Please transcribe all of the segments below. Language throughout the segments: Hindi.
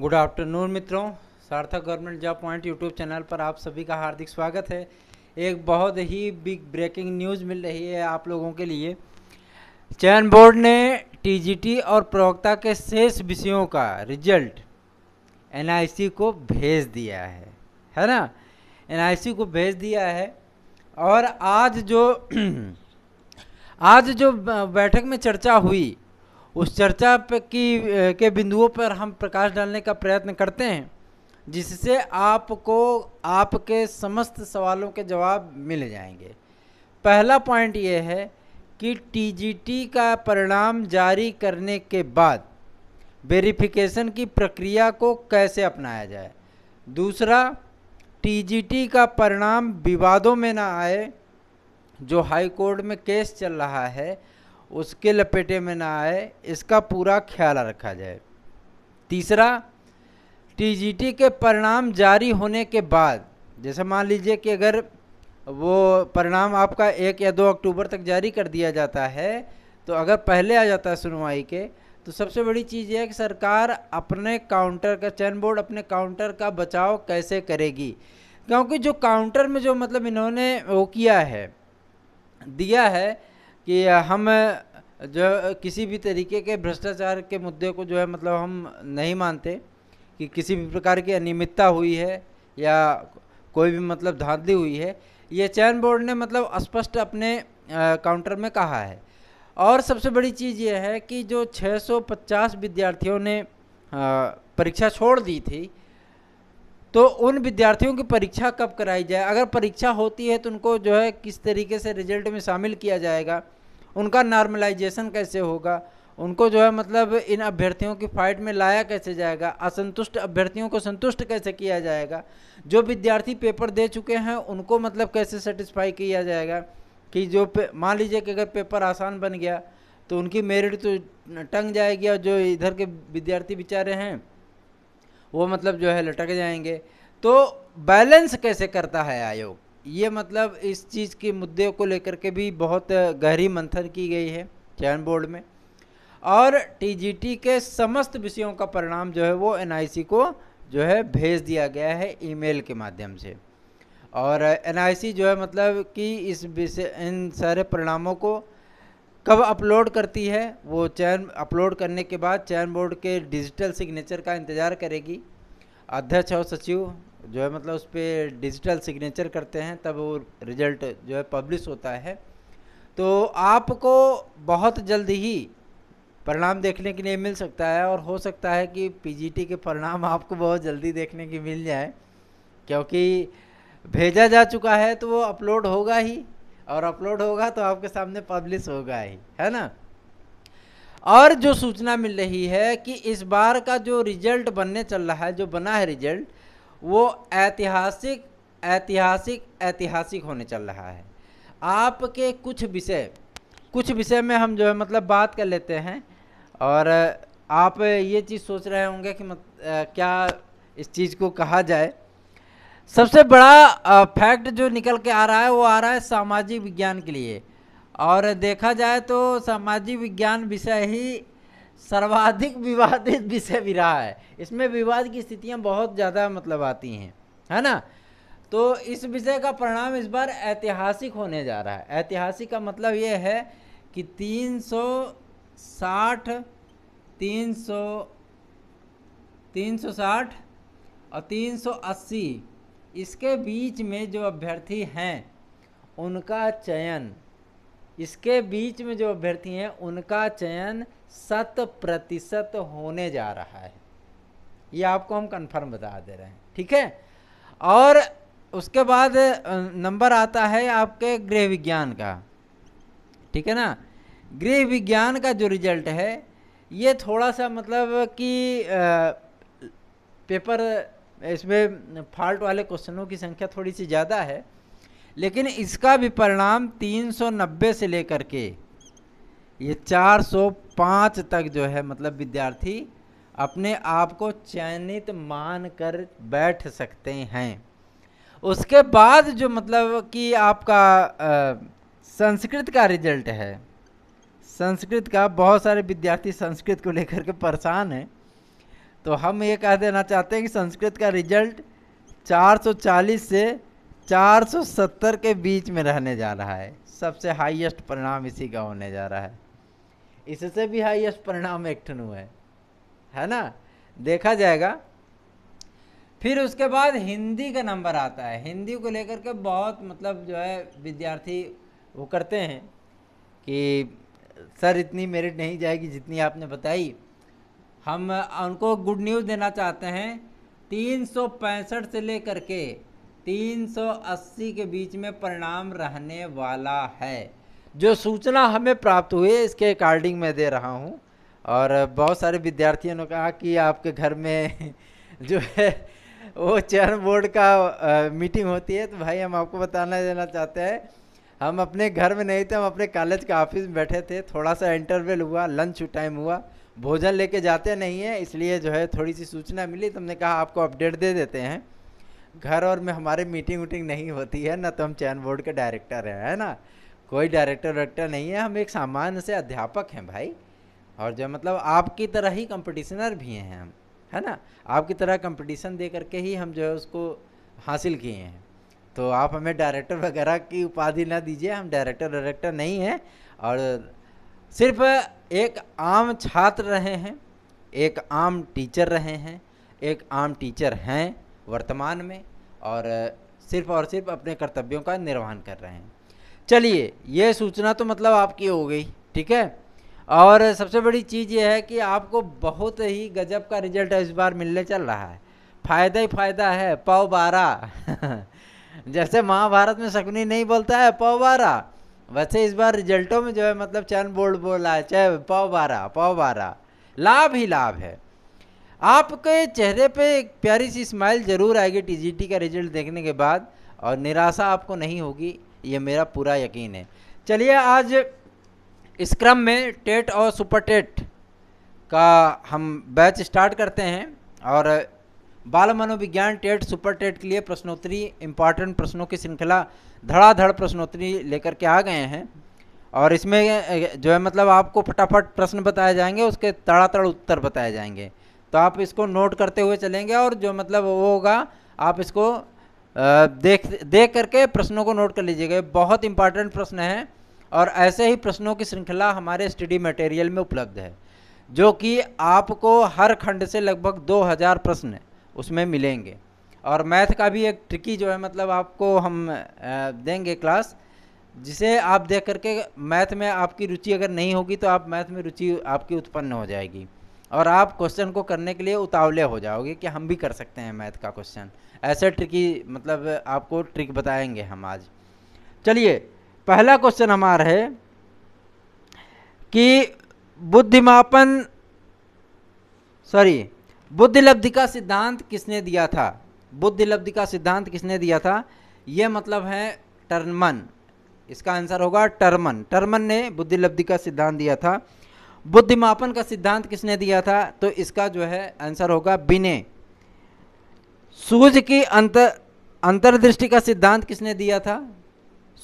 गुड आफ्टरनून मित्रों। Sarthak government job point YouTube channel पर आप सभी का हार्दिक स्वागत है। एक बहुत ही बिग ब्रेकिंग न्यूज़ मिल रही है आप लोगों के लिए। चयन बोर्ड ने टीजीटी और प्रवक्ता के शेष विषयों का रिज़ल्ट एनआईसी को भेज दिया है। है ना? एनआईसी को भेज दिया है। और आज जो आज जो बैठक में चर्चा हुई उस चर्चा की के बिंदुओं पर हम प्रकाश डालने का प्रयत्न करते हैं, जिससे आपको, आपके समस्त सवालों के जवाब मिल जाएँगे। पहला पॉइंट ये है कि टीजीटी का परिणाम जारी करने के बाद वेरिफिकेशन की प्रक्रिया को कैसे अपनाया जाए। दूसरा टीजीटी का परिणाम विवादों में ना आए, जो हाई कोर्ट में केस चल रहा है उसके लपेटे में ना आए, इसका पूरा ख्याल रखा जाए। तीसरा टीजीटी के परिणाम जारी होने के बाद, जैसे मान लीजिए कि अगर वो परिणाम आपका एक या दो अक्टूबर तक जारी कर दिया जाता है तो अगर पहले आ जाता है सुनवाई के तो सबसे बड़ी चीज़ यह है कि सरकार अपने काउंटर का, चयन बोर्ड अपने काउंटर का बचाव कैसे करेगी? क्योंकि जो काउंटर में जो मतलब इन्होंने वो किया है, दिया है कि हम, जो किसी भी तरीके के भ्रष्टाचार के मुद्दे को जो है मतलब हम नहीं मानते कि किसी भी प्रकार की अनियमितता हुई है या कोई भी मतलब धांधली हुई है, ये चयन बोर्ड ने मतलब स्पष्ट अपने काउंटर में कहा है। और सबसे बड़ी चीज़ ये है कि जो 650 विद्यार्थियों ने परीक्षा छोड़ दी थी तो उन विद्यार्थियों की परीक्षा कब कराई जाए? अगर परीक्षा होती है तो उनको जो है किस तरीके से रिज़ल्ट में शामिल किया जाएगा? उनका नॉर्मलाइजेशन कैसे होगा? उनको जो है मतलब इन अभ्यर्थियों की फाइट में लाया कैसे जाएगा? असंतुष्ट अभ्यर्थियों को संतुष्ट कैसे किया जाएगा? जो विद्यार्थी पेपर दे चुके हैं, उनको मतलब कैसे सेटिस्फाई किया जाएगा? कि जो मान लीजिए कि अगर पेपर आसान बन गया तो उनकी मेरिट तो टंग जाएगी और जो इधर के विद्यार्थी बेचारे हैं वो मतलब जो है लटक जाएँगे। तो बैलेंस कैसे करता है आयोग? ये मतलब इस चीज़ के मुद्दे को लेकर के भी बहुत गहरी मंथन की गई है चयन बोर्ड में। और टीजीटी के समस्त विषयों का परिणाम जो है वो एनआईसी को जो है भेज दिया गया है ईमेल के माध्यम से। और एनआईसी जो है मतलब कि इस विषय, इन सारे परिणामों को कब अपलोड करती है, वो चयन, अपलोड करने के बाद चयन बोर्ड के डिजिटल सिग्नेचर का इंतज़ार करेगी। अध्यक्ष और सचिव जो है मतलब उस पर डिजिटल सिग्नेचर करते हैं, तब वो रिज़ल्ट जो है पब्लिश होता है। तो आपको बहुत जल्द ही परिणाम देखने के लिए मिल सकता है और हो सकता है कि पीजीटी के परिणाम आपको बहुत जल्दी देखने की मिल जाए, क्योंकि भेजा जा चुका है तो वो अपलोड होगा ही। और अपलोड होगा तो आपके सामने पब्लिश होगा ही है ना? और जो सूचना मिल रही है कि इस बार का जो रिज़ल्ट बनने चल रहा है जो बना है रिज़ल्ट वो ऐतिहासिक ऐतिहासिक ऐतिहासिक होने चल रहा है। आपके कुछ विषय कुछ विषय में हम जो है मतलब बात कर लेते हैं और आप ये चीज़ सोच रहे होंगे कि मत, आ, क्या इस चीज़ को कहा जाए? सबसे बड़ा फैक्ट जो निकल के आ रहा है, वो आ रहा है सामाजिक विज्ञान के लिए। और देखा जाए तो सामाजिक विज्ञान विषय ही सर्वाधिक विवादित विषय भी रहा है। इसमें विवाद की स्थितियाँ बहुत ज़्यादा मतलब आती हैं, है ना? तो इस विषय का परिणाम इस बार ऐतिहासिक होने जा रहा है। ऐतिहासिक का मतलब ये है कि 360 300 360 और 380 इसके बीच में जो अभ्यर्थी हैं, उनका चयन। इसके बीच में जो अभ्यर्थी हैं, उनका चयन शत प्रतिशत होने जा रहा है। ये आपको हम कंफर्म बता दे रहे हैं, ठीक है? और उसके बाद नंबर आता है आपके गृह विज्ञान का, ठीक है ना? गृह विज्ञान का जो रिज़ल्ट है, ये थोड़ा सा मतलब कि पेपर इसमें फॉल्ट वाले क्वेश्चनों की संख्या थोड़ी सी ज़्यादा है, लेकिन इसका भी परिणाम 390 से लेकर के, ये 405 तक जो है मतलब विद्यार्थी अपने आप को चयनित मान कर बैठ सकते हैं। उसके बाद जो मतलब कि आपका संस्कृत का रिज़ल्ट है, संस्कृत का, बहुत सारे विद्यार्थी संस्कृत को लेकर के परेशान हैं। तो हम ये कह देना चाहते हैं कि संस्कृत का रिज़ल्ट 440 से 470 के बीच में रहने जा रहा है। सबसे हाईएस्ट परिणाम इसी का होने जा रहा है। इससे भी हाईएस्ट परिणाम एक ठन है। है ना? देखा जाएगा। फिर उसके बाद हिंदी का नंबर आता है। हिंदी को लेकर के बहुत मतलब जो है विद्यार्थी वो करते हैं कि, सर, इतनी मेरिट नहीं जाएगी जितनी आपने बताई। हम उनको गुड न्यूज़ देना चाहते हैं। तीन सौ पैंसठ से लेकर के 380 के बीच में परिणाम रहने वाला है। जो सूचना हमें प्राप्त हुई इसके अकॉर्डिंग मैं दे रहा हूँ। और बहुत सारे विद्यार्थियों ने कहा कि आपके घर में जो है वो चयन बोर्ड का आ, मीटिंग होती है। तो भाई हम आपको बताना देना चाहते हैं हम अपने घर में नहीं थे हम अपने कॉलेज के ऑफ़िस में बैठे थे। थोड़ा सा इंटरवल हुआ लंच टाइम हुआ। भोजन लेके जाते नहीं हैं, इसलिए जो है थोड़ी सी सूचना मिली तो हमने कहा आपको अपडेट दे देते हैं। घर और में हमारे मीटिंग वीटिंग नहीं होती है, ना तो हम चयन बोर्ड के डायरेक्टर हैं, है ना? कोई डायरेक्टर वायरेक्टर नहीं है, हम एक सामान्य से अध्यापक हैं भाई। और जो मतलब आपकी तरह ही कंपटिशनर भी हैं हम, है ना? आपकी तरह कंपटीशन दे करके ही हम जो है उसको हासिल किए हैं। तो आप हमें डायरेक्टर वगैरह की उपाधि ना दीजिए, हम डायरेक्टर डायरेक्टर नहीं हैं। और सिर्फ़ एक आम छात्र रहे हैं, एक आम टीचर रहे हैं, एक आम टीचर हैं वर्तमान में और सिर्फ़ और सिर्फ़ अपने कर्तव्यों का निर्वहन कर रहे हैं। चलिए, ये सूचना तो मतलब आपकी हो गई, ठीक है? और सबसे बड़ी चीज़ ये है कि आपको बहुत ही गजब का रिज़ल्ट इस बार मिलने चल रहा है। फ़ायदा ही फ़ायदा है, पाव बारह। जैसे महाभारत में शकुनी नहीं बोलता है, पाव बारह। वैसे इस बार रिजल्टों में जो है मतलब चैन बोर्ड बोला है चाहे पाव बारह पाव बारह लाभ ही लाभ है। आपके चेहरे पे एक प्यारी सी स्माइल ज़रूर आएगी टीजीटी का रिज़ल्ट देखने के बाद और निराशा आपको नहीं होगी, ये मेरा पूरा यकीन है। चलिए आज इस क्रम में टेट और सुपर टेट का हम बैच स्टार्ट करते हैं और बाल मनोविज्ञान टेट, सुपर टेट के लिए प्रश्नोत्तरी इंपॉर्टेंट प्रश्नों की श्रृंखला, धड़ाधड़ प्रश्नोत्तरी लेकर के आ गए हैं। और इसमें जो है मतलब आपको फटाफट प्रश्न बताए जाएँगे, उसके तड़ातड़ उत्तर बताए जाएँगे। तो आप इसको नोट करते हुए चलेंगे और जो मतलब वो होगा, आप इसको देख देख करके प्रश्नों को नोट कर लीजिएगा। बहुत इंपॉर्टेंट प्रश्न है और ऐसे ही प्रश्नों की श्रृंखला हमारे स्टडी मटेरियल में उपलब्ध है, जो कि आपको हर खंड से लगभग 2000 प्रश्न उसमें मिलेंगे। और मैथ का भी एक ट्रिकी जो है मतलब आपको हम देंगे क्लास जिसे आप देख करके मैथ में आपकी रुचि अगर नहीं होगी तो आप मैथ में रुचि आपकी उत्पन्न हो जाएगी। और आप क्वेश्चन को करने के लिए उतावले हो जाओगे कि हम भी कर सकते हैं मैथ का क्वेश्चन ऐसे ट्रिकी मतलब आपको ट्रिक बताएँगे हम आज। चलिए, पहला क्वेश्चन हमारा है कि बुद्धिमापन सॉरी बुद्धिलब्धि का सिद्धांत किसने दिया था? बुद्धिलब्धि का सिद्धांत किसने दिया था? यह मतलब है टर्मन। इसका आंसर होगा टर्मन। टर्मन ने बुद्धि लब्धि का सिद्धांत दिया था। बुद्धिमापन का सिद्धांत किसने दिया था? तो इसका जो है आंसर होगा बिने। सूझ की अंतर अंतर्दृष्टि का सिद्धांत किसने दिया था?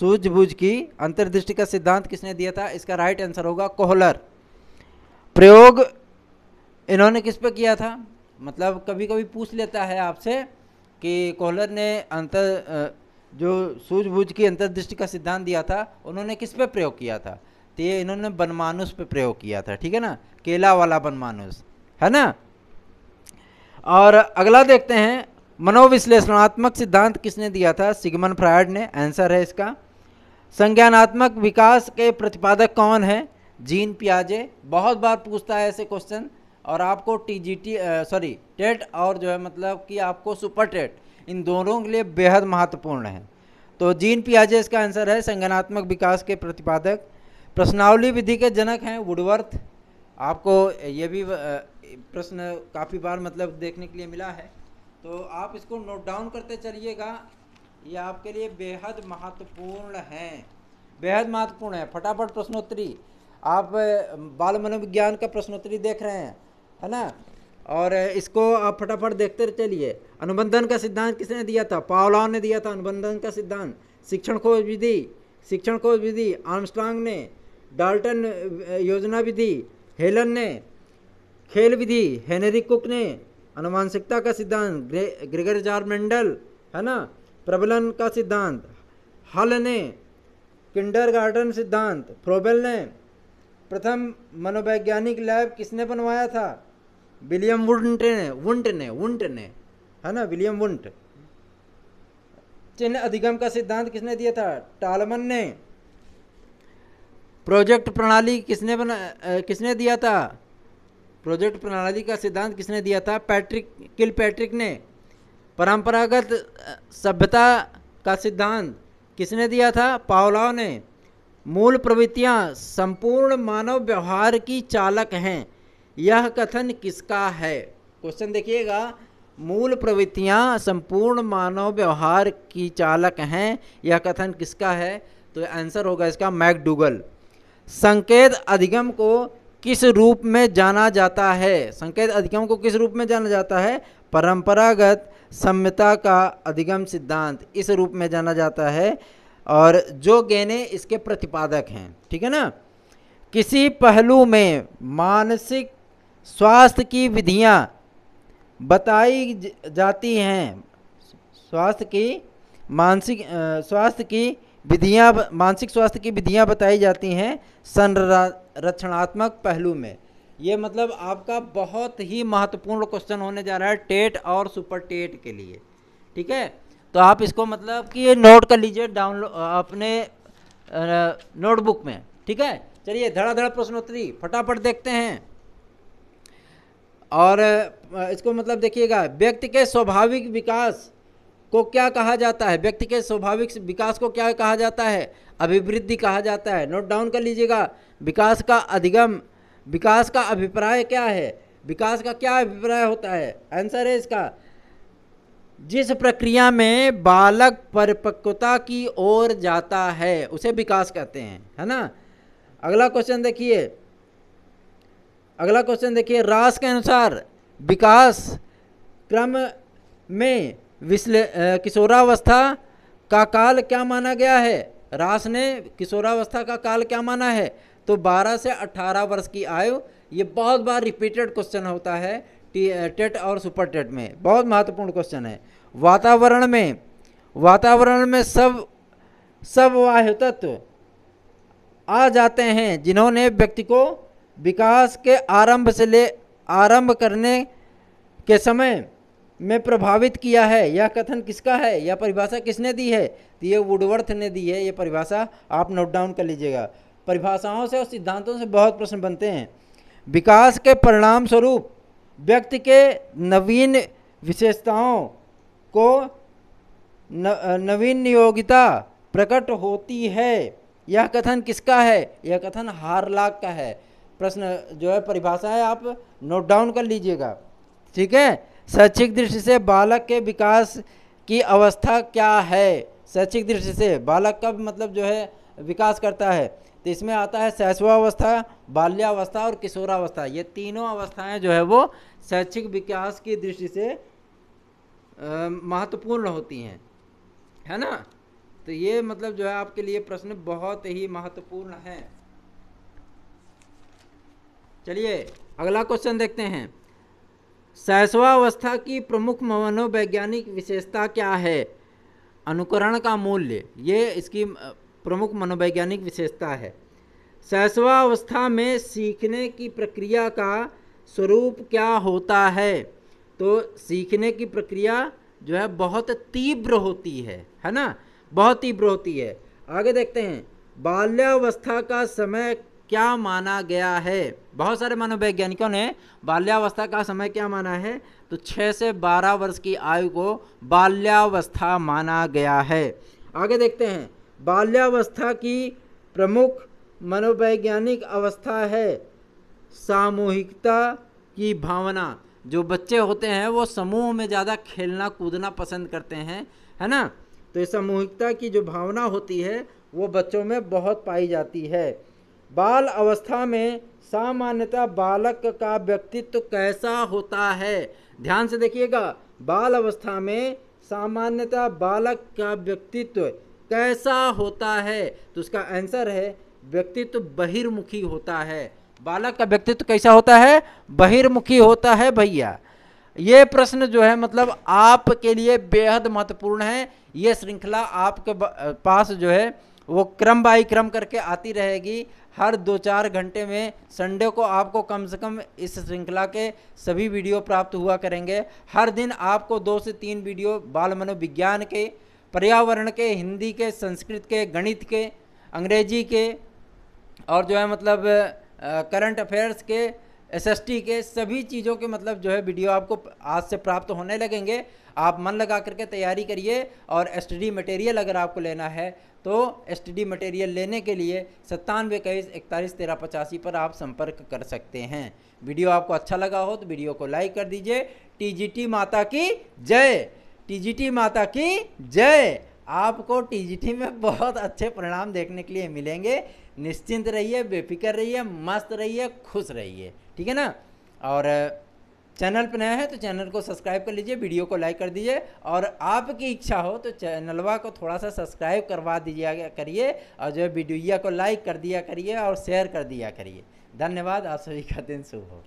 सूझबूझ की अंतर्दृष्टि का सिद्धांत किसने दिया था? इसका राइट आंसर होगा कोहलर। प्रयोग इन्होंने किस पे किया था? मतलब कभी कभी पूछ लेता है आपसे कि कोहलर ने अंतर जो सूझबूझ की अंतर्दृष्टि का सिद्धांत दिया था, उन्होंने किस पे प्रयोग किया था? तो ये इन्होंने बनमानुस पे प्रयोग किया था, ठीक है ना? केला वाला बनमानुस है ना? और अगला देखते हैं, मनोविश्लेषणात्मक सिद्धांत किसने दिया था? सिगमन फ्रायड ने, आंसर है इसका। संज्ञानात्मक विकास के प्रतिपादक कौन है? जीन पियाजे, बहुत बार पूछता है ऐसे क्वेश्चन। और आपको T G T sorry TET और जो है मतलब कि आपको सुपर टेट, इन दोनों के लिए बेहद महत्वपूर्ण है। तो जीन पियाजे इसका आंसर है संगनात्मक विकास के प्रतिपादक। प्रश्नावली विधि के जनक हैं वुडवर्थ। आपको ये भी प्रश्न काफ़ी बार मतलब देखने के लिए मिला है। तो आप इसको नोट डाउन करते चलिएगा। ये आपके लिए बेहद महत्वपूर्ण है। बेहद महत्वपूर्ण है। फटाफट प्रश्नोत्तरी। आप बाल मनोविज्ञान का प्रश्नोत्तरी देख रहे हैं। है ना? और इसको आप फटाफट देखते चलिए। अनुबंधन का सिद्धांत किसने दिया था? पावलाव ने दिया था अनुबंधन का सिद्धांत। शिक्षण खोज विधि शिक्षण खोज विधि आर्मस्ट्रांग ने डाल्टन योजना विधि हेलन ने खेल विधि हेनरी कुक ने अनुमानसिकता का सिद्धांत ग्रे, ग्रेगर जार मेंडल है ना? प्रबलन का सिद्धांत हल ने किंडर गार्डन सिद्धांत फ्रोबेल ने प्रथम मनोवैज्ञानिक लैब किसने बनवाया था? विलियम वुंट ने वुंट ने वुंट ने है ना, विलियम वुंट। चिन्ह अधिगम का सिद्धांत किसने दिया था? टालमन ने। प्रोजेक्ट प्रणाली किसने बना किसने दिया था? प्रोजेक्ट प्रणाली का सिद्धांत किसने दिया था? पैट्रिक, किल पैट्रिक ने। परंपरागत सभ्यता का सिद्धांत किसने दिया था? पावलाव ने। मूल प्रवृत्तियाँ संपूर्ण मानव व्यवहार की चालक हैं। यह कथन किसका है? क्वेश्चन देखिएगा। मूल प्रवृत्तियाँ संपूर्ण मानव व्यवहार की चालक हैं। यह कथन किसका है? तो आंसर होगा इसका मैकडूगल। संकेत अधिगम को किस रूप में जाना जाता है? संकेत अधिगम को किस रूप में जाना जाता है? परंपरागत सम्यता का अधिगम सिद्धांत इस रूप में जाना जाता है और जो गेने इसके प्रतिपादक हैं। ठीक है ना? किसी पहलू में मानसिक स्वास्थ्य की विधियाँ बताई जाती हैं। स्वास्थ्य की मानसिक स्वास्थ्य की विधियाँ मानसिक स्वास्थ्य की विधियाँ बताई जाती हैं संरचनात्मक पहलू में। ये मतलब आपका बहुत ही महत्वपूर्ण क्वेश्चन होने जा रहा है टेट और सुपर टेट के लिए। ठीक है? तो आप इसको मतलब कि नोट कर लीजिए डाउनलोड अपने नोटबुक में। ठीक है? चलिए, धड़ाधड़ प्रश्नोत्तरी, फटाफट देखते हैं। और इसको मतलब देखिएगा, व्यक्ति के स्वाभाविक विकास को क्या कहा जाता है? व्यक्ति के स्वाभाविक विकास को क्या कहा जाता है? अभिवृद्धि कहा जाता है। नोट डाउन कर लीजिएगा, विकास का अधिगम, विकास का अभिप्राय क्या है? विकास का क्या अभिप्राय होता है? आंसर है इसका। जिस प्रक्रिया में बालक परिपक्वता की ओर जाता है, उसे विकास कहते हैं, है ना? अगला क्वेश्चन देखिए। अगला क्वेश्चन देखिए, रास के अनुसार विकास क्रम में विश्ले किशोरावस्था का काल क्या माना गया है? रास ने किशोरावस्था का काल क्या माना है? तो 12 से 18 वर्ष की आयु, ये बहुत बार रिपीटेड क्वेश्चन होता है, टी टेट और सुपर टेट में। बहुत महत्वपूर्ण क्वेश्चन है। वातावरण में वातावरण में सब सब वायु तत्व आ जाते हैं, जिन्होंने व्यक्ति को विकास के आरंभ से ले आरंभ करने के समय में प्रभावित किया है। यह कथन किसका है? यह परिभाषा किसने दी है? तो ये वुडवर्थ ने दी है। ये परिभाषा आप नोट डाउन कर लीजिएगा। परिभाषाओं से और सिद्धांतों से बहुत प्रश्न बनते हैं। विकास के परिणाम स्वरूप व्यक्ति के नवीन विशेषताओं को न, नवीन नियोगिता प्रकट होती है। यह कथन किसका है? यह कथन हारलाक का है। प्रश्न जो है, परिभाषा है, आप नोट डाउन कर लीजिएगा। ठीक है? शैक्षिक दृष्टि से बालक के विकास की अवस्था क्या है? शैक्षिक दृष्टि से बालक कब मतलब जो है, विकास करता है। तो इसमें आता है शैशवावस्था, बाल्यावस्था और किशोरावस्था। ये तीनों अवस्थाएँ जो है, वो शैक्षिक विकास की दृष्टि से महत्वपूर्ण होती हैं। है ना? तो ये मतलब जो है, आपके लिए प्रश्न बहुत ही महत्वपूर्ण है। चलिए, अगला क्वेश्चन देखते हैं। शैशवावस्था की प्रमुख मनोवैज्ञानिक विशेषता क्या है? अनुकरण का मूल्य, ये इसकी प्रमुख मनोवैज्ञानिक विशेषता है। शैशवावस्था में सीखने की प्रक्रिया का स्वरूप क्या होता है? तो सीखने की प्रक्रिया जो है, बहुत तीव्र होती है है ना? बहुत तीव्र होती है। आगे देखते हैं। बाल्यावस्था का समय क्या माना गया है? बहुत सारे मनोवैज्ञानिकों ने बाल्यावस्था का समय क्या माना है? तो छः से बारह वर्ष की आयु को बाल्यावस्था माना गया है। आगे देखते हैं। बाल्यावस्था की प्रमुख मनोवैज्ञानिक अवस्था है सामूहिकता की भावना। जो बच्चे होते हैं, वो समूह में ज़्यादा खेलना, कूदना पसंद करते हैं, है ना? तो इस सामूहिकता की जो भावना होती है, वो बच्चों में बहुत पाई जाती है। बाल अवस्था में सामान्यतः बालक का व्यक्तित्व कैसा होता है? ध्यान से देखिएगा, बाल अवस्था में सामान्यतः बालक का व्यक्तित्व कैसा होता है? तो उसका आंसर है, व्यक्तित्व बहिर्मुखी होता है। बालक का व्यक्तित्व कैसा होता है? बहिर्मुखी होता है भैया। ये प्रश्न जो है मतलब आपके लिए बेहद महत्वपूर्ण है। ये श्रृंखला आपके पास जो है, वो क्रम बाई क्रम करके आती रहेगी। हर दो चार घंटे में संडे को आपको कम से कम इस श्रृंखला के सभी वीडियो प्राप्त हुआ करेंगे। हर दिन आपको दो से तीन वीडियो बाल मनोविज्ञान के, पर्यावरण के, हिंदी के, संस्कृत के, गणित के, अंग्रेज़ी के और जो है मतलब करंट अफेयर्स के, एसएसटी के सभी चीज़ों के मतलब जो है वीडियो आपको आज से प्राप्त होने लगेंगे। आप मन लगा करके तैयारी करिए और स्टडी मटेरियल अगर आपको लेना है तो एसटीडी मटेरियल लेने के लिए सत्तानवे इक्कीस इकतालीस तेरह पचासी पर आप संपर्क कर सकते हैं। वीडियो आपको अच्छा लगा हो तो वीडियो को लाइक कर दीजिए। टीजीटी माता की जय। टीजीटी माता की जय। आपको टीजीटी में बहुत अच्छे परिणाम देखने के लिए मिलेंगे। निश्चिंत रहिए, बेफिक्र रहिए, मस्त रहिए, खुश रहिए। ठीक है ना? और चैनल पर नया है तो चैनल को सब्सक्राइब कर लीजिए, वीडियो को लाइक कर दीजिए और आपकी इच्छा हो तो चैनलवा को थोड़ा सा सब्सक्राइब करवा दीजिए करिए और जो है वीडियो को लाइक कर दिया करिए और शेयर कर दिया करिए। धन्यवाद, आप सभी का दिन शुभ हो।